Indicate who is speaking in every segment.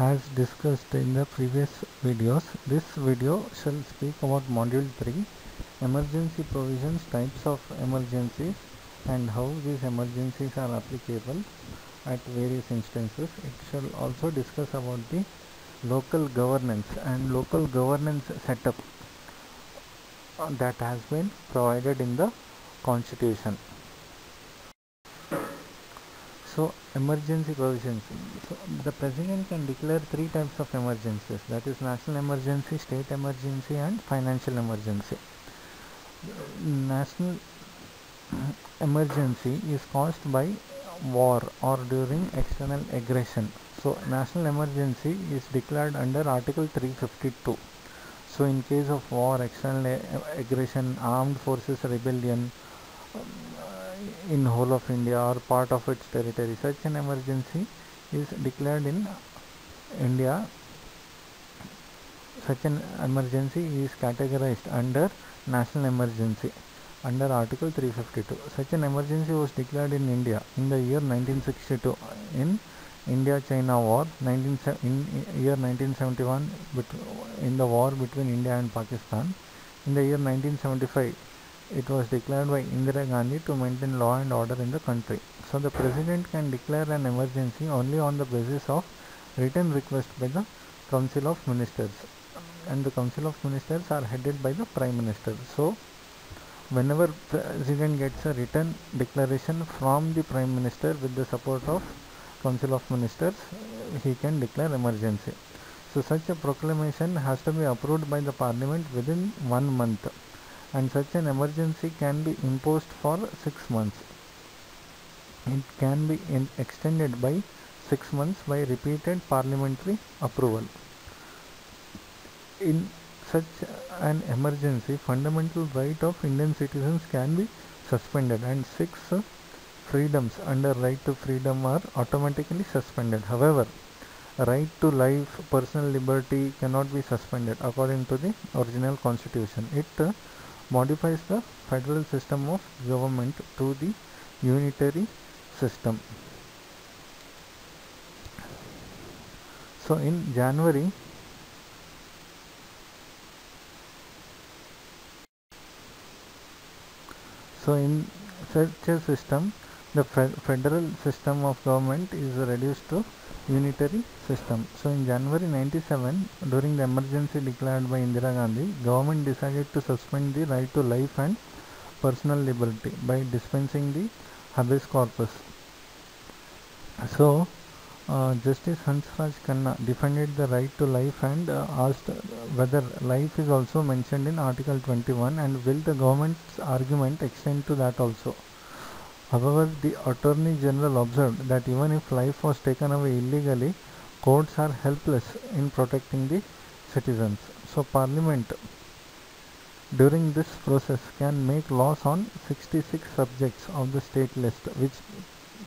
Speaker 1: As discussed in the previous videos, this video shall speak about module 3 emergency provisions, types of emergencies and how these emergencies are applicable at various instances. It shall also discuss about the local governance and local governance setup uh, that has been provided in the constitution. So emergency provisions. So the president can declare three types of emergencies that is national emergency, state emergency and financial emergency. National emergency is caused by war or during external aggression. So national emergency is declared under article 352. So in case of war, external aggression, armed forces rebellion, in whole of India or part of its territory. Such an emergency is declared in India. Such an emergency is categorized under national emergency under Article 352. Such an emergency was declared in India in the year 1962 in India-China War, 19, in year 1971 in the war between India and Pakistan. In the year 1975 it was declared by Indira Gandhi to maintain law and order in the country. So the president can declare an emergency only on the basis of written request by the Council of Ministers. And the Council of Ministers are headed by the Prime Minister. So whenever president gets a written declaration from the Prime Minister with the support of Council of Ministers, he can declare emergency. So such a proclamation has to be approved by the Parliament within one month and such an emergency can be imposed for 6 months. It can be extended by 6 months by repeated parliamentary approval. In such an emergency, fundamental right of Indian citizens can be suspended and 6 freedoms under right to freedom are automatically suspended. However, right to life, personal liberty cannot be suspended according to the original constitution. It modifies the federal system of government to the unitary system. So in January so in such a system the federal system of government is reduced to unitary system. So in January 97, during the emergency declared by Indira Gandhi, government decided to suspend the right to life and personal liberty by dispensing the habeas corpus. So uh, Justice Hansraj Khanna defended the right to life and uh, asked whether life is also mentioned in Article 21 and will the government's argument extend to that also. However, the Attorney General observed that even if life was taken away illegally, courts are helpless in protecting the citizens. So, Parliament during this process can make laws on 66 subjects of the state list, which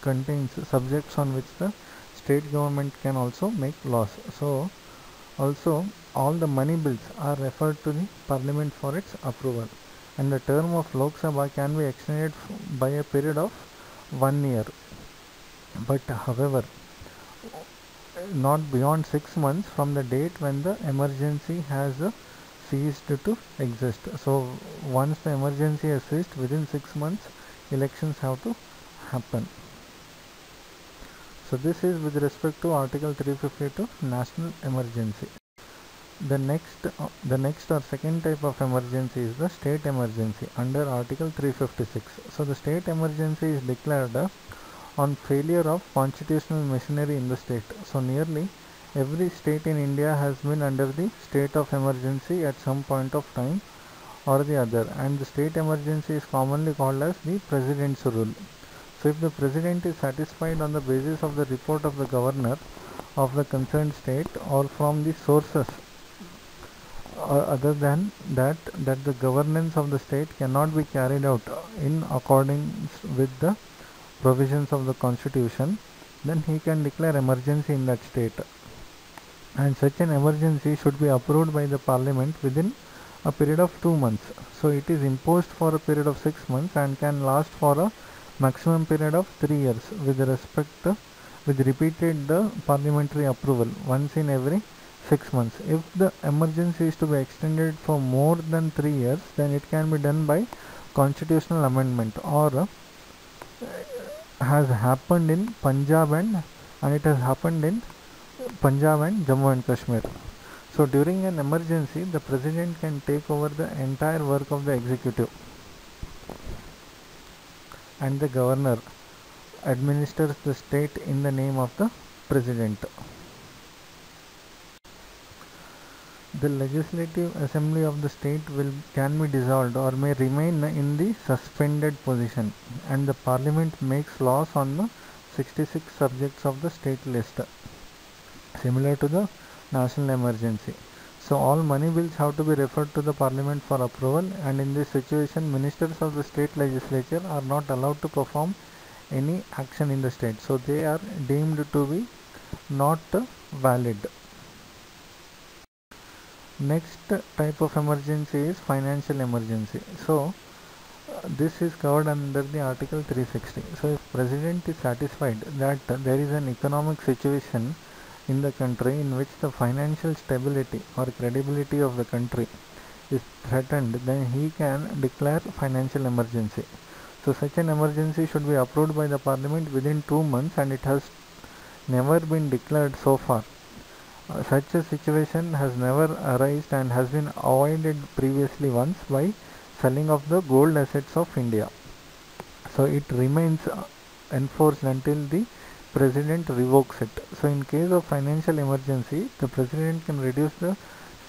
Speaker 1: contains subjects on which the state government can also make laws. So, also all the money bills are referred to the Parliament for its approval and the term of Lok Sabha can be extended by a period of one year. But however, not beyond six months from the date when the emergency has ceased to exist. So once the emergency has ceased, within six months, elections have to happen. So this is with respect to Article 352 National Emergency the next uh, the next or second type of emergency is the state emergency under article 356 so the state emergency is declared uh, on failure of constitutional machinery in the state. So nearly every state in india has been under the state of emergency at some point of time or the other and the state emergency is commonly called as the president's rule. So if the president is satisfied on the basis of the report of the governor of the concerned state or from the sources Uh, other than that that the governance of the state cannot be carried out in accordance with the provisions of the constitution then he can declare emergency in that state. And such an emergency should be approved by the parliament within a period of 2 months. So it is imposed for a period of 6 months and can last for a maximum period of 3 years with respect with repeated the parliamentary approval once in every 6 months. If the emergency is to be extended for more than 3 years then it can be done by constitutional amendment or uh, has happened in punjab and and it has happened in punjab and jammu and kashmir. So during an emergency the president can take over the entire work of the executive and the governor administers the state in the name of the president the legislative assembly of the state will can be dissolved or may remain in the suspended position and the parliament makes laws on the 66 subjects of the state list similar to the national emergency. So all money bills have to be referred to the parliament for approval and in this situation ministers of the state legislature are not allowed to perform any action in the state. So they are deemed to be not valid next type of emergency is financial emergency. So uh, this is covered under the article 360 so if president is satisfied that uh, there is an economic situation in the country in which the financial stability or credibility of the country is threatened then he can declare financial emergency. So such an emergency should be approved by the parliament within 2 months and it has never been declared so far such a situation has never arisen and has been avoided previously once by selling of the gold assets of India. So it remains enforced until the president revokes it. So in case of financial emergency, the president can reduce the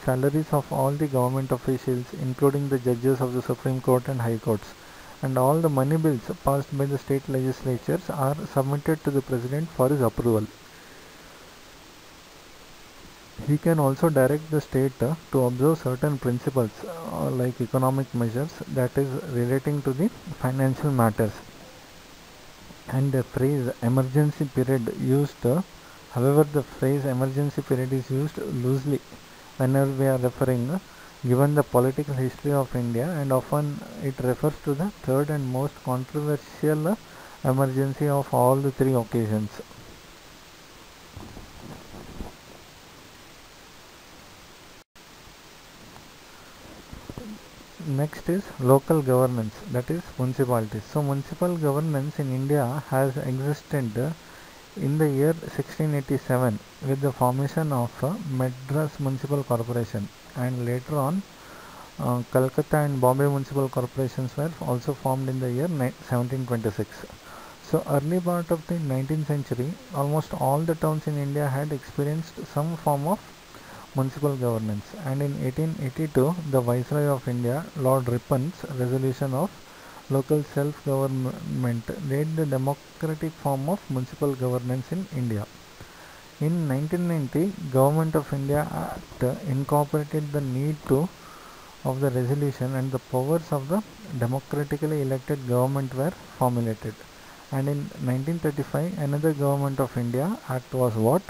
Speaker 1: salaries of all the government officials including the judges of the Supreme Court and High Courts and all the money bills passed by the state legislatures are submitted to the president for his approval. He can also direct the state uh, to observe certain principles uh, like economic measures that is relating to the financial matters. And the phrase emergency period used, uh, however, the phrase emergency period is used loosely whenever we are referring given the political history of India and often it refers to the third and most controversial emergency of all the three occasions. Next is local governance that is municipalities. So municipal governance in india has existed in the year 1687 with the formation of madras municipal corporation. And later on uh, calcutta and bombay municipal corporations were also formed in the year 1726 so early part of the 19th century almost all the towns in india had experienced some form of municipal governance and in 1882 the Viceroy of India Lord Ripon's resolution of local self-government laid the democratic form of municipal governance in India. In 1990 Government of India Act incorporated the need to of the resolution and the powers of the democratically elected government were formulated. And in 1935 another Government of India Act was what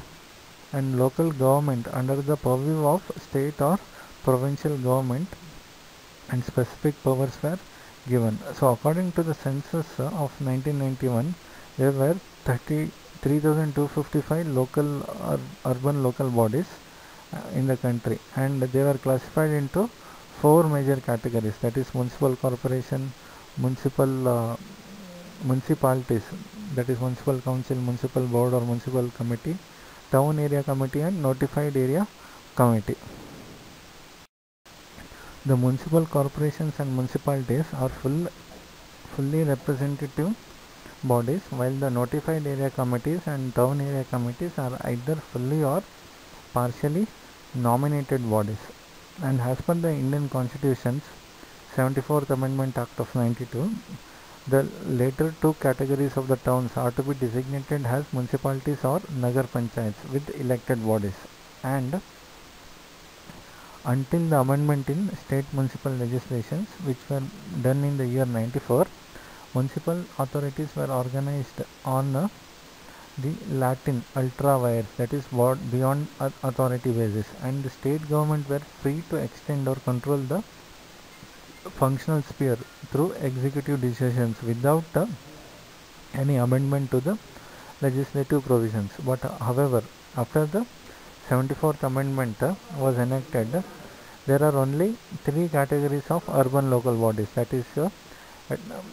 Speaker 1: and local government under the purview of state or provincial government and specific powers were given. So according to the census of 1991 there were 33,255 local or urban local bodies in the country and they were classified into four major categories that is municipal corporation, municipal uh, municipalities that is municipal council, municipal board or municipal committee town area committee and notified area committee. The municipal corporations and municipalities are full, fully representative bodies while the notified area committees and town area committees are either fully or partially nominated bodies and as per the Indian constitution's 74th Amendment Act of 92 The later two categories of the towns are to be designated as municipalities or Nagar Panchayats with elected bodies. And until the amendment in state municipal legislations, which were done in the year 94, municipal authorities were organized on uh, the Latin ultra vires, that is beyond authority basis, and the state government were free to extend or control the functional sphere through executive decisions without uh, any amendment to the legislative provisions. But uh, however, after the 74th amendment uh, was enacted, there are only three categories of urban local bodies that is uh,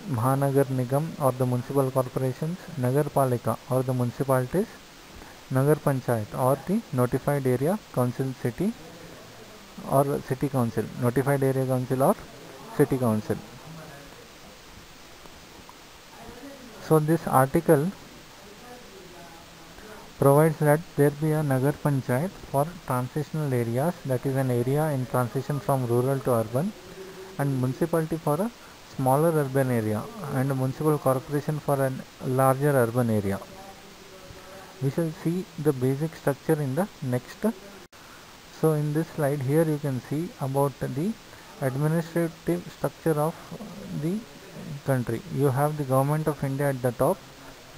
Speaker 1: Mahanagar Nigam or the municipal corporations, Nagar Palika or the municipalities, Nagar Panchayat or the notified area council city or city council, notified area council or city council. So this article provides that there be a Nagar Panchayat for transitional areas that is an area in transition from rural to urban and municipality for a smaller urban area and a municipal corporation for a larger urban area. We shall see the basic structure in the next. So in this slide here you can see about the administrative structure of the country. You have the government of India at the top,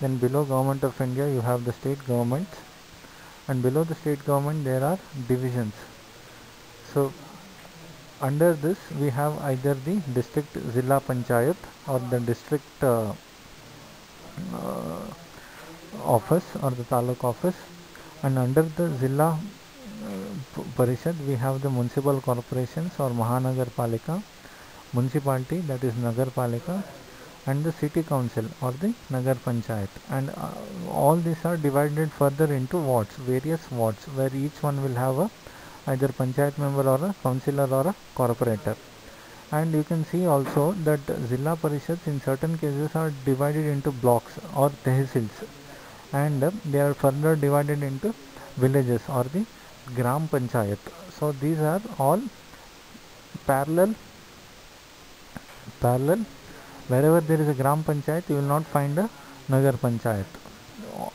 Speaker 1: then below government of India you have the state governments and below the state government there are divisions. So under this we have either the district Zilla Panchayat or the district uh, uh, office or the taluk office and under the Zilla uh, Parishad we have the municipal corporations or Mahanagar Palika municipality that is Nagar Palika and the city council or the Nagar Panchayat. And uh, all these are divided further into wards various wards where each one will have a either panchayat member or a councillor or a corporator. And you can see also that Zilla Parishads in certain cases are divided into blocks or tehsils. And they are further divided into villages or the Gram Panchayat. So these are all parallel parallel wherever there is a Gram Panchayat you will not find a Nagar Panchayat.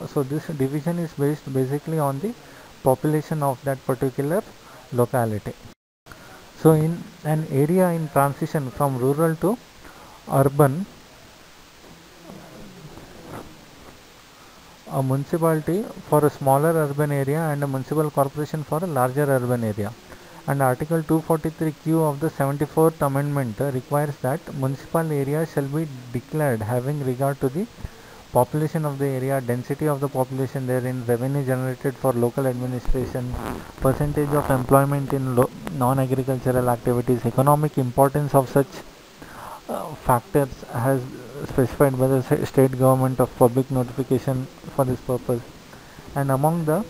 Speaker 1: So this division is based basically on the population of that particular locality. So in an area in transition from rural to urban, a municipality for a smaller urban area and a municipal corporation for a larger urban area. And Article 243Q of the 74th Amendment requires that municipal areas shall be declared having regard to the population of the area, density of the population therein, revenue generated for local administration, percentage of employment in non-agricultural activities, economic importance of such uh, factors has specified by the state government of public notification for this purpose. And among the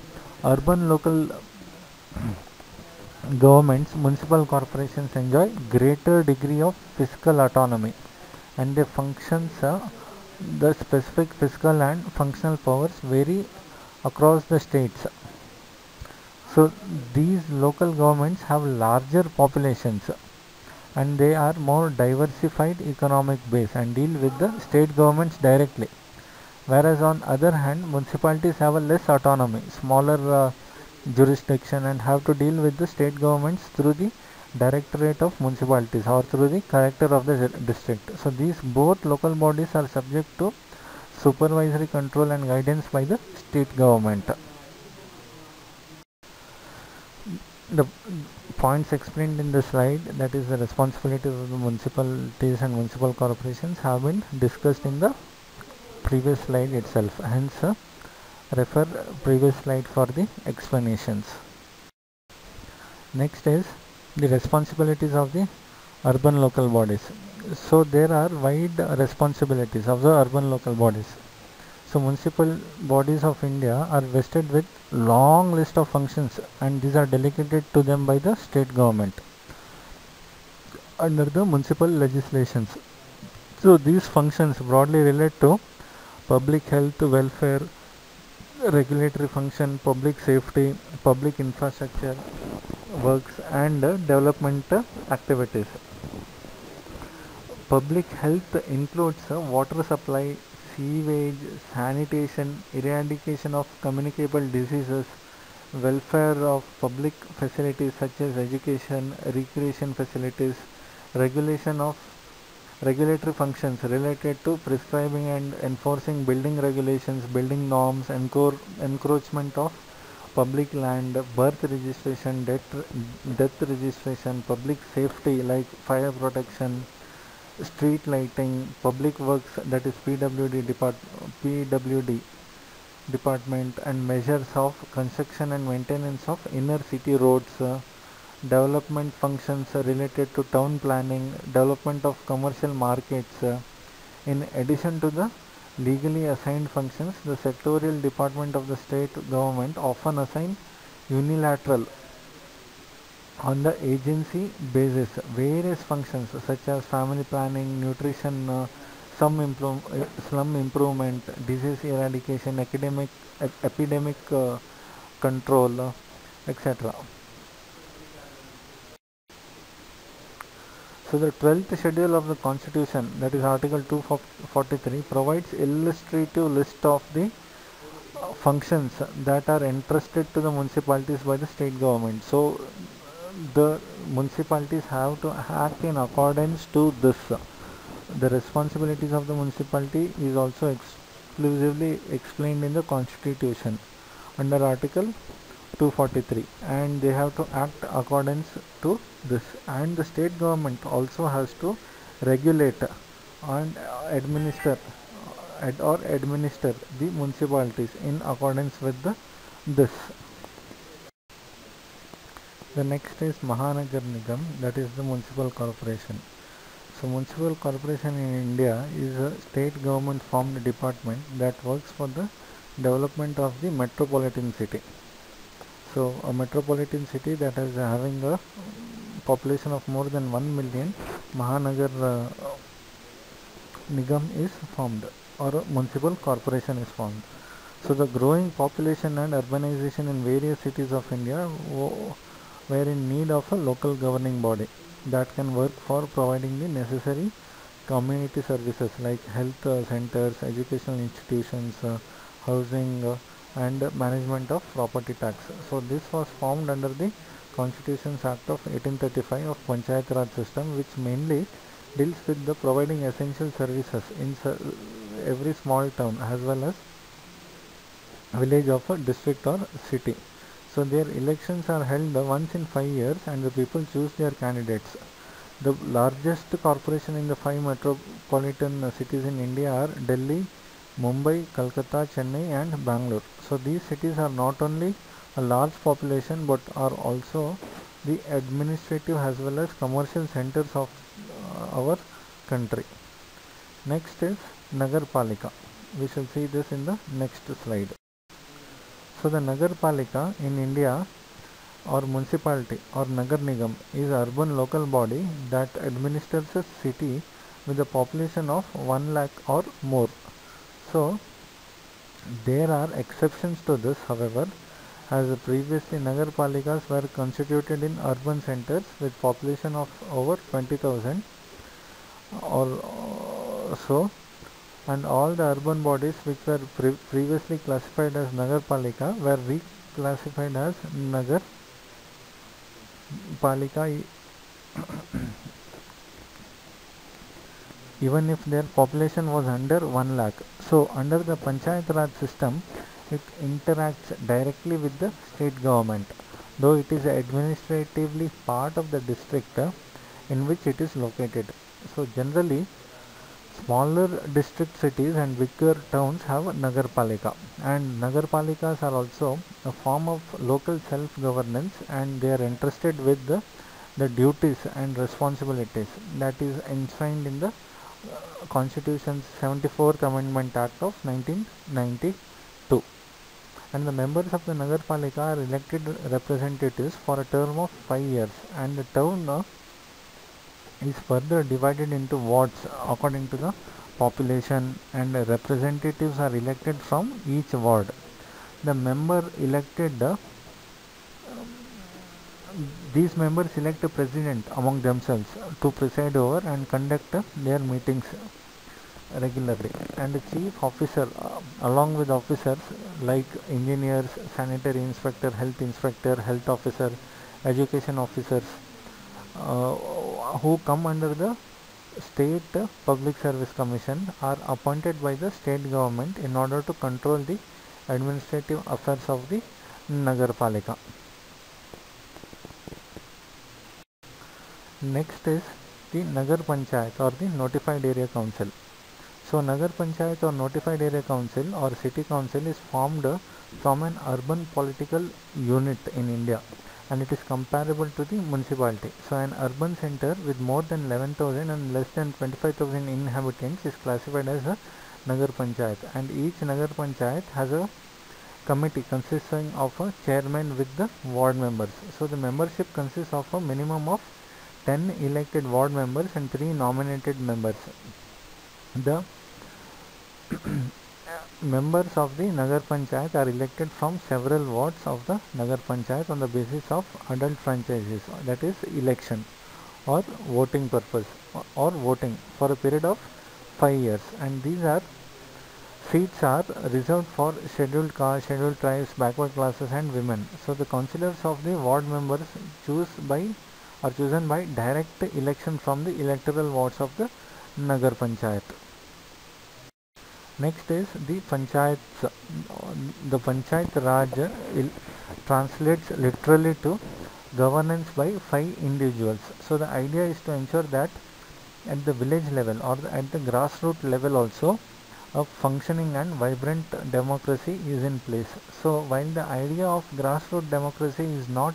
Speaker 1: urban local governments, municipal corporations enjoy greater degree of fiscal autonomy and their functions uh, the specific fiscal and functional powers vary across the states. So these local governments have larger populations and they are more diversified economic base and deal with the state governments directly. Whereas on other hand municipalities have a less autonomy, smaller uh, jurisdiction and have to deal with the state governments through the Directorate of Municipalities or through the Collector of the district. So these both local bodies are subject to supervisory control and guidance by the state government. The points explained in the slide that is the responsibilities of the municipalities and municipal corporations have been discussed in the previous slide itself hence uh, refer previous slide for the explanations next is the responsibilities of the urban local bodies. So there are wide responsibilities of the urban local bodies. So municipal bodies of India are vested with long list of functions and these are delegated to them by the state government under the municipal legislations. So these functions broadly relate to public health, welfare, regulatory function, public safety, public infrastructure, works and development activities. Public health includes water supply, sewage, sanitation, eradication of communicable diseases, welfare of public facilities such as education, recreation facilities, regulation of regulatory functions related to prescribing and enforcing building regulations, building norms, encro- encroachment of public land, birth registration, death, death registration, public safety like fire protection, street lighting, public works that is PWD depart PWD department and measures of construction and maintenance of inner city roads, uh, development functions related to town planning, development of commercial markets. uh, in addition to the legally assigned functions, the sectorial department of the state government often assign unilateral on the agency basis various functions such as family planning, nutrition, uh, some improve, uh, slum improvement, disease eradication, academic, ep- epidemic uh, control, uh, etc. So the 12th schedule of the constitution that is article 243 provides illustrative list of the uh, functions that are entrusted to the municipalities by the state government. So the municipalities have to act in accordance to this. The responsibilities of the municipality is also exclusively explained in the constitution under article 243 and they have to act accordance to this and the state government also has to regulate and administer ad- or administer the municipalities in accordance with the this the next is Mahanagar Nigam, that is the municipal corporation. So, municipal corporation in India is a state government formed department that works for the development of the metropolitan city. So, a metropolitan city that is having a population of more than 1 million, Mahanagar uh, Nigam is formed or a municipal corporation is formed. So, the growing population and urbanization in various cities of India were in need of a local governing body that can work for providing the necessary community services like health uh, centers, educational institutions, uh, housing, uh, and management of property tax. So this was formed under the Constitutions Act of 1835 of Panchayat Raj system, which mainly deals with the providing essential services in every small town as well as village of a district or city. So their elections are held once in five years and the people choose their candidates. The largest corporation in the five metropolitan cities in India are Delhi, Mumbai, Calcutta, Chennai and Bangalore. So these cities are not only a large population but are also the administrative as well as commercial centers of uh, our country. Next is Nagar Palika. We shall see this in the next slide. So the Nagar Palika in India or municipality or Nagar Nigam is urban local body that administers a city with a population of 1 lakh or more. So there are exceptions to this however as previously Nagar Palikas were constituted in urban centers with population of over 20,000 or uh, so and all the urban bodies which were pre- previously classified as Nagar Palika were reclassified as Nagar Palika even if their population was under 1 lakh. So under the Panchayat Raj system it interacts directly with the state government though it is administratively part of the district uh, in which it is located. So generally smaller district cities and bigger towns have Nagar Palika and Nagar Palikas are also a form of local self-governance and they are entrusted with the, the duties and responsibilities that is enshrined in the uh, Constitution's 74th Amendment Act of 1992 and the members of the Nagar Palika are elected representatives for a term of 5 years and the town uh, is further divided into wards according to the population and representatives are elected from each ward. The member elected uh, these members elect a president among themselves to preside over and conduct their meetings regularly and the chief officer uh, along with officers like engineers sanitary inspector health inspector health officer education officers uh, who come under the state public service commission are appointed by the state government in order to control the administrative affairs of the nagarpalika next is the nagar panchayat or the notified area council. So nagar panchayat or notified area council or city council is formed from an urban political unit in india and it is comparable to the municipality. So an urban center with more than 11,000 and less than 25,000 inhabitants is classified as a Nagar Panchayat and each Nagar Panchayat has a committee consisting of a chairman with the ward members. So the membership consists of a minimum of 10 elected ward members and 3 nominated members. The members of the Nagar Panchayat are elected from several wards of the Nagar Panchayat on the basis of adult franchises that is election or voting purpose or voting for a period of 5 years and these are seats are reserved for scheduled castes, scheduled tribes, backward classes and women. So the councillors of the ward members choose by are chosen by direct election from the electoral wards of the Nagar Panchayat. Next is the Panchayat. The Panchayat Raj translates literally to governance by five individuals. So the idea is to ensure that at the village level or at the grassroots level also a functioning and vibrant democracy is in place. So while the idea of grassroots democracy is not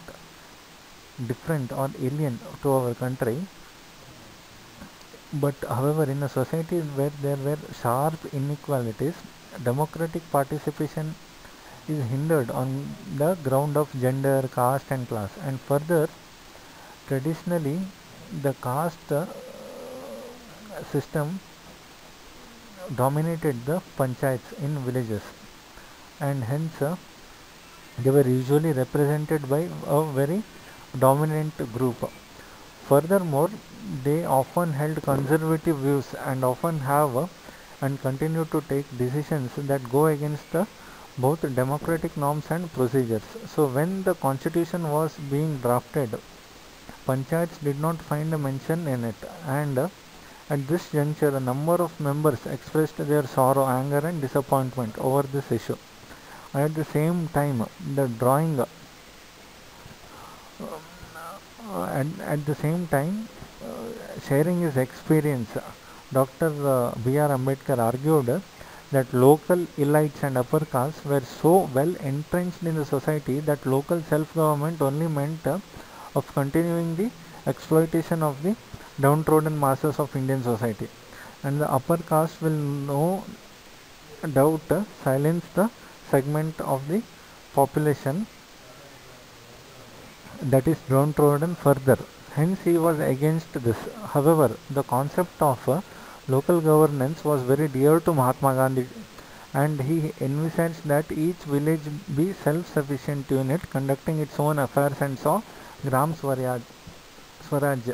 Speaker 1: different or alien to our country, but however in a society where there were sharp inequalities democratic participation is hindered on the ground of gender caste and class. And further traditionally the caste uh, system dominated the panchayats in villages. And hence uh, they were usually represented by a very dominant group furthermore they often held conservative views and often have uh, and continue to take decisions that go against the both democratic norms and procedures. So when the constitution was being drafted, panchayats did not find a mention in it and uh, at this juncture a number of members expressed their sorrow, anger and disappointment over this issue. At the same time the drawing uh, and at the same time sharing his experience, Dr. Uh, B.R. Ambedkar argued that local elites and upper castes were so well entrenched in the society that local self-government only meant uh, of continuing the exploitation of the downtrodden masses of Indian society. And the upper caste will no doubt uh, silence the segment of the population that is downtrodden further Hence he was against this. However, the concept of uh, local governance was very dear to Mahatma Gandhi and he envisaged that each village be self-sufficient unit conducting its own affairs and saw Gram Swaraj, Swaraj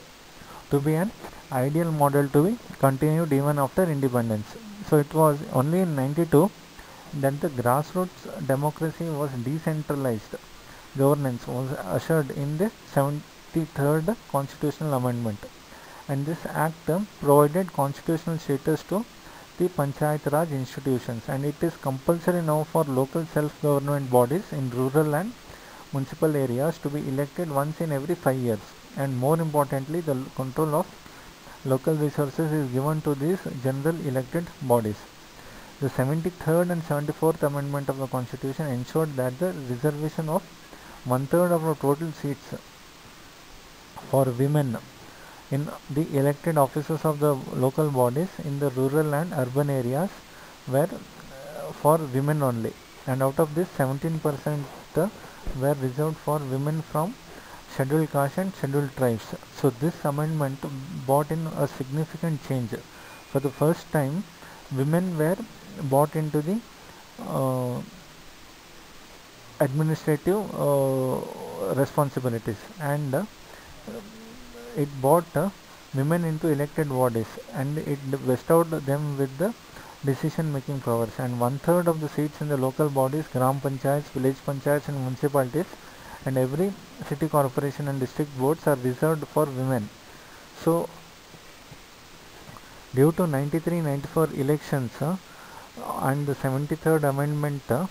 Speaker 1: to be an ideal model to be continued even after independence. So it was only in 92 that the grassroots democracy was decentralized governance was assured in the 73rd constitutional amendment. And this act um, provided constitutional status to the Panchayat Raj institutions. And it is compulsory now for local self-government bodies in rural and municipal areas to be elected once in every five years. And more importantly the control of local resources is given to these general elected bodies. The 73rd and 74th amendment of the constitution ensured that the reservation of one third of the total seats for women in the elected offices of the local bodies in the rural and urban areas were uh, for women only and out of this 17% were reserved for women from scheduled caste and scheduled tribes. So this amendment brought in a significant change. For the first time women were brought into the uh, administrative uh, responsibilities. And uh, it brought uh, women into elected bodies. And it bestowed them with the decision making powers. And one third of the seats in the local bodies gram panchayats village panchayats and municipalities and every city corporation and district boards are reserved for women. So due to 93 94 elections uh, and the 73rd amendment uh,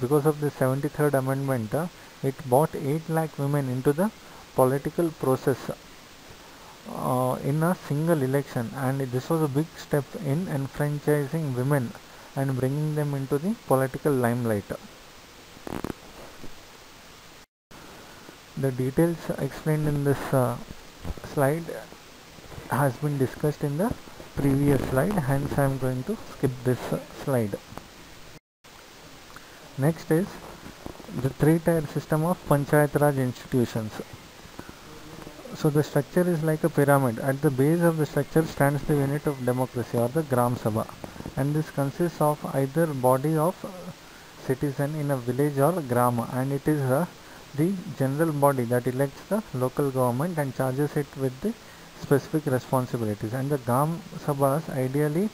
Speaker 1: because of the 73rd amendment uh, it brought 8 lakh women into the political process uh, in a single election and this was a big step in enfranchising women and bringing them into the political limelight. The details explained in this uh, slide has been discussed in the previous slide hence I am going to skip this slide. Next is the three tier system of Panchayat Raj institutions. So the structure is like a pyramid. At the base of the structure stands the unit of democracy or the Gram Sabha and this consists of either body of citizen in a village or gram and it is uh, the general body that elects the local government and charges it with the specific responsibilities and the Gram Sabhas ideally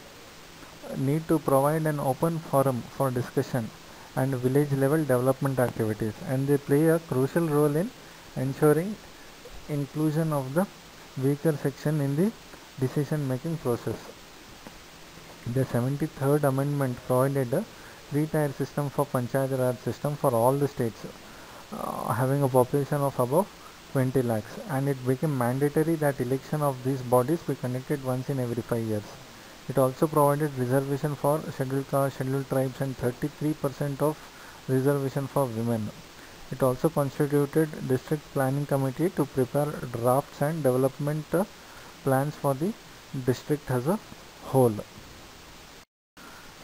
Speaker 1: need to provide an open forum for discussion and village level development activities and they play a crucial role in ensuring inclusion of the weaker section in the decision making process. The 73rd amendment provided a three tier system for Panchayat Raj system for all the states uh, having a population of above 20 lakhs and it became mandatory that election of these bodies be conducted once in every 5 years. It also provided reservation for scheduled castes, scheduled tribes and 33% of reservation for women. It also constituted district planning committee to prepare drafts and development uh, plans for the district as a whole.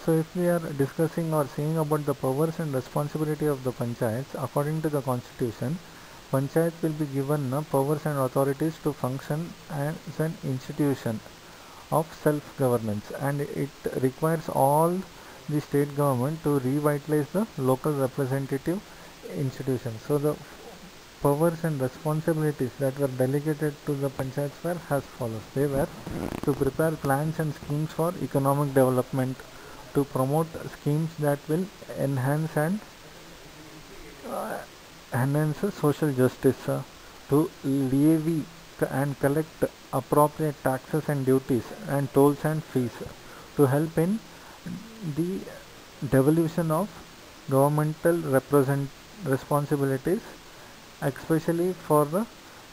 Speaker 1: So if we are discussing or seeing about the powers and responsibility of the panchayats, according to the constitution, panchayat will be given uh, powers and authorities to function as an institution of self-governance and it requires all the state government to revitalize the local representative institutions. So the powers and responsibilities that were delegated to the panchayats were as follows. They were to prepare plans and schemes for economic development, to promote schemes that will enhance and uh, enhance social justice, to levy and collect appropriate taxes and duties and tolls and fees, to help in the devolution of governmental represent responsibilities especially for the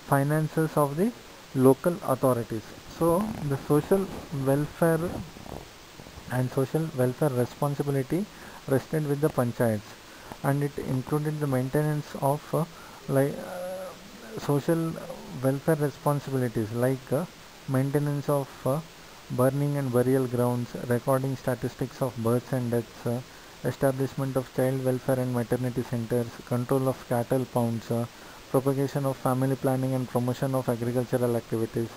Speaker 1: finances of the local authorities. So the social welfare and social welfare responsibility rested with the panchayats and it included the maintenance of uh, like uh, social welfare responsibilities like uh, maintenance of burning and burial grounds recording statistics of births and deaths uh, establishment of child welfare and maternity centers, control of cattle pounds, uh, propagation of family planning and promotion of agricultural activities,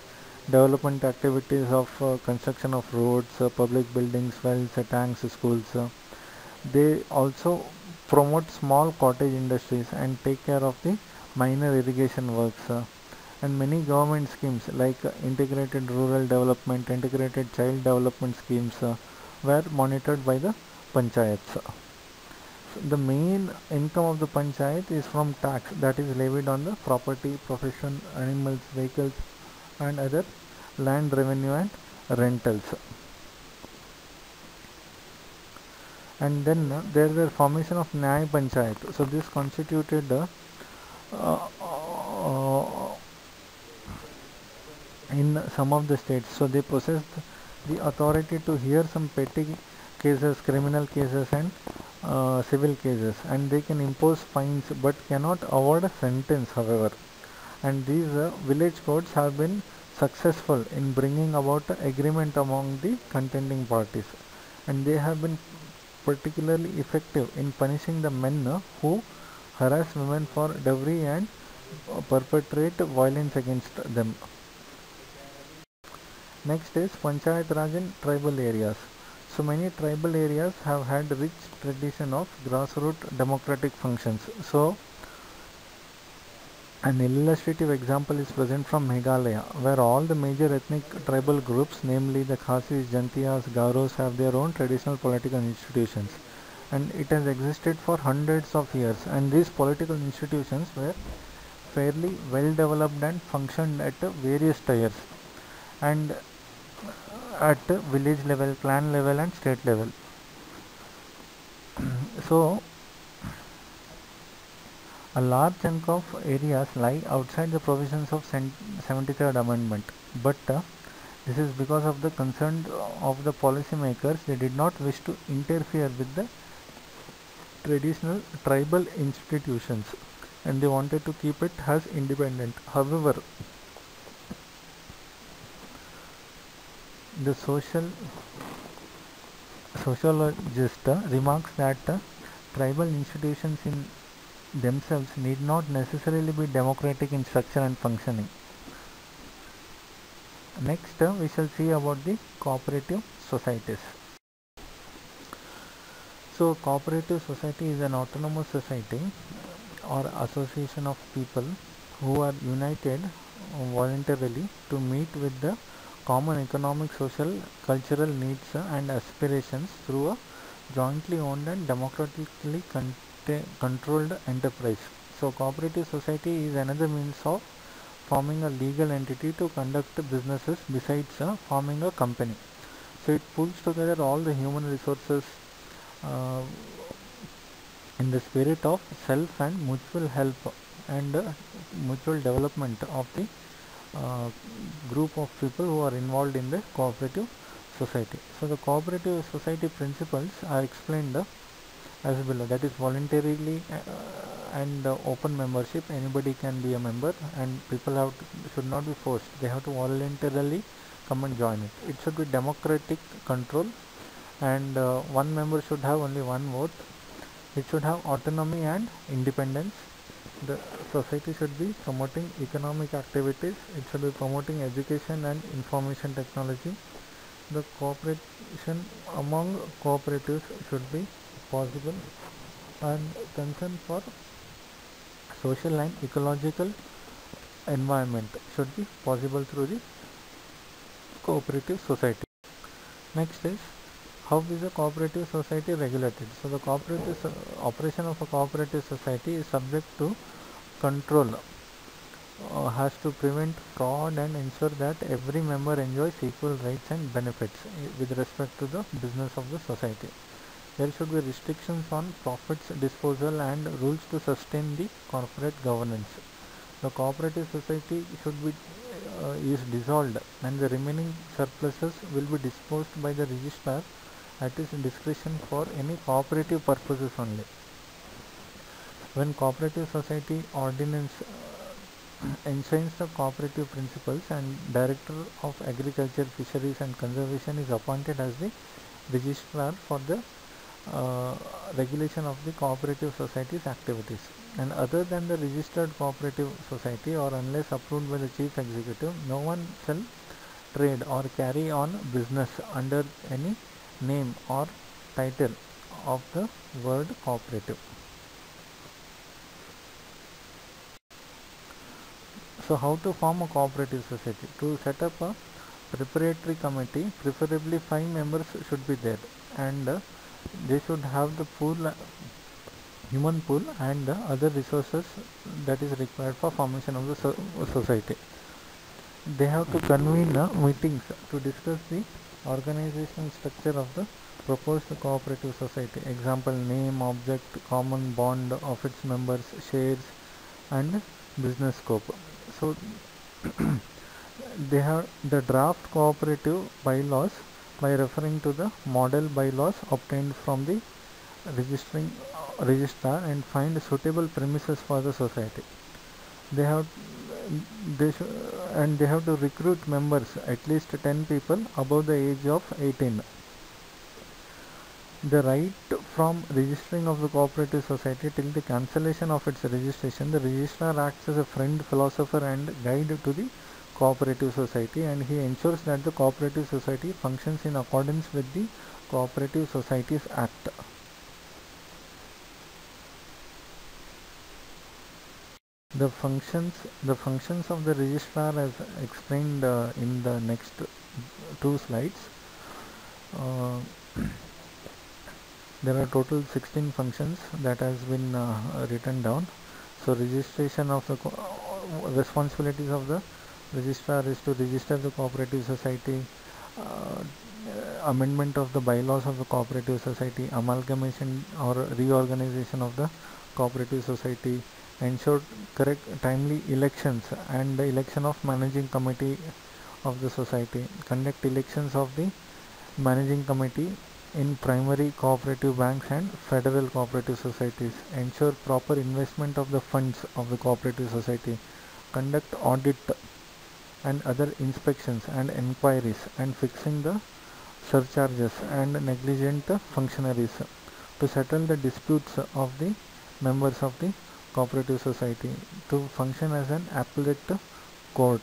Speaker 1: development activities of uh, construction of roads, public buildings, wells, tanks, schools. They also promote small cottage industries and take care of the minor irrigation works. And many government schemes like integrated rural development, integrated child development schemes were monitored by the panchayats. The main income of the panchayat is from tax that is levied on the property, profession, animals, vehicles and other land revenue and rentals. And then uh, were formation of Nyay Panchayat. So this constituted uh, uh, in some of the states. So they possessed the authority to hear some petty cases, criminal cases and uh, civil cases and they can impose fines but cannot award a sentence however and these uh, village courts have been successful in bringing about agreement among the contending parties and they have been particularly effective in punishing the men who harass women for dowry and perpetrate violence against them. Next is Panchayat Raj in tribal areas. So many tribal areas have had rich tradition of grassroots democratic functions. So an illustrative example is present from Meghalaya, where all the major ethnic tribal groups, namely the Khasis, Jaintias, Garos, have their own traditional political institutions. And it has existed for hundreds of years. And these political institutions were fairly well developed and functioned at various tiers and uh, at village level, clan level, and state level. so, a large chunk of areas lie outside the provisions of 73rd Amendment, but uh, this is because of the concern of the policymakers. They did not wish to interfere with the traditional tribal institutions and they wanted to keep it as independent. However, the social sociologist uh, remarks that uh, tribal institutions in themselves need not necessarily be democratic in structure and functioning. Next, uh, we shall see about the cooperative societies. So, cooperative society is an autonomous society or association of people who are united voluntarily to meet with the common economic, social, cultural needs and aspirations through a jointly owned and democratically controlled enterprise. So, cooperative society is another means of forming a legal entity to conduct businesses besides uh, forming a company. So, it pulls together all the human resources uh, in the spirit of self and mutual help and uh, mutual development of the uh, group of people who are involved in the cooperative society. So, the cooperative society principles are explained uh, as below that is voluntarily uh, and open membership anybody can be a member and people have to, should not be forced. They have to voluntarily come and join it. It should be democratic control and uh, one member should have only one vote. It should have autonomy and independence. The society should be promoting economic activities. It should be promoting education and information technology. The cooperation among cooperatives should be possible and concern for social and ecological environment should be possible through the cooperative society. Next is how is a cooperative society regulated? So the cooperative operation of a cooperative society is subject to control uh, has to prevent fraud and ensure that every member enjoys equal rights and benefits with respect to the business of the society there should be restrictions on profits disposal and rules to sustain the corporate governance. The cooperative society should be uh, is dissolved and the remaining surpluses will be disposed by the registrar at his discretion for any cooperative purposes only. When cooperative society ordinance uh, enshrines the cooperative principles and director of agriculture, fisheries and conservation is appointed as the registrar for the uh, regulation of the cooperative society's activities. And other than the registered cooperative society or unless approved by the chief executive no one shall trade or carry on business under any name or title of the word cooperative. So how to form a cooperative society? To set up a preparatory committee preferably five members should be there. And uh, they should have the pool human pool and the other resources that is required for formation of the so society. They have to convene uh, meetings to discuss the organizational structure of the proposed cooperative society. Example name object common bond of its members shares and business scope. So they have the draft cooperative bylaws by referring to the model bylaws obtained from the registering uh, registrar and find suitable premises for the society. They have they and they have to recruit members at least 10 people above the age of 18 the right from registering of the cooperative society till the cancellation of its registration the registrar acts as a friend philosopher and guide to the cooperative society and he ensures that the cooperative society functions in accordance with the Cooperative Societies Act. The functions the functions of the registrar as explained uh, in the next two slides. Uh, there are total 16 functions that has been uh, written down. So registration of the responsibilities of the registrar is to register the cooperative society, uh, amendment of the bylaws of the cooperative society, amalgamation or reorganization of the cooperative society, ensure correct timely elections and the election of managing committee of the society, conduct elections of the managing committee in primary cooperative banks and federal cooperative societies, ensure proper investment of the funds of the cooperative society, conduct audit and other inspections and inquiries and fixing the surcharges and negligent functionaries to settle the disputes of the members of the cooperative society to function as an appellate court.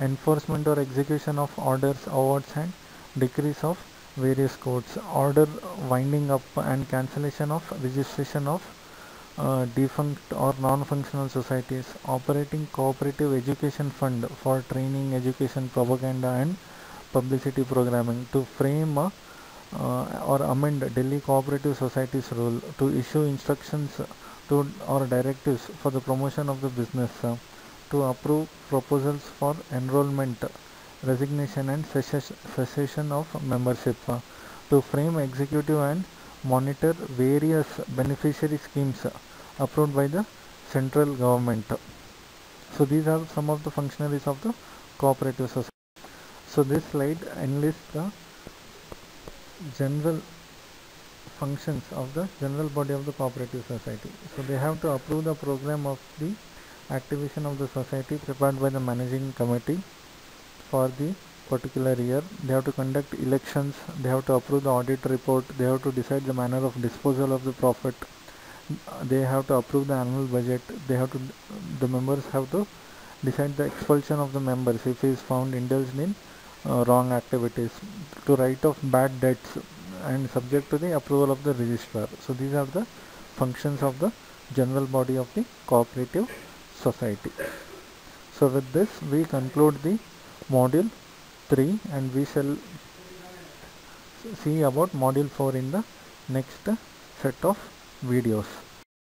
Speaker 1: Enforcement or execution of orders awards and decrees of various courts. Order winding up and cancellation of registration of uh, defunct or non-functional societies operating cooperative education fund for training education propaganda and publicity programming to frame uh, or amend Delhi Cooperative Societies rule to issue instructions to or directives for the promotion of the business uh, to approve proposals for enrollment resignation and cessation of membership uh, to frame executive and monitor various beneficiary schemes approved by the central government. So these are some of the functionaries of the cooperative society. So this slide enlists the general functions of the general body of the cooperative society. So they have to approve the program of the activation of the society prepared by the managing committee for the particular year. They have to conduct elections, they have to approve the audit report, they have to decide the manner of disposal of the profit, they have to approve the annual budget, they have to, the members have to decide the expulsion of the members if he is found indulged in uh, wrong activities, to write off bad debts and subject to the approval of the registrar. So these are the functions of the general body of the cooperative society. So with this we conclude the module 3 and we shall see about module 4 in the next set of videos.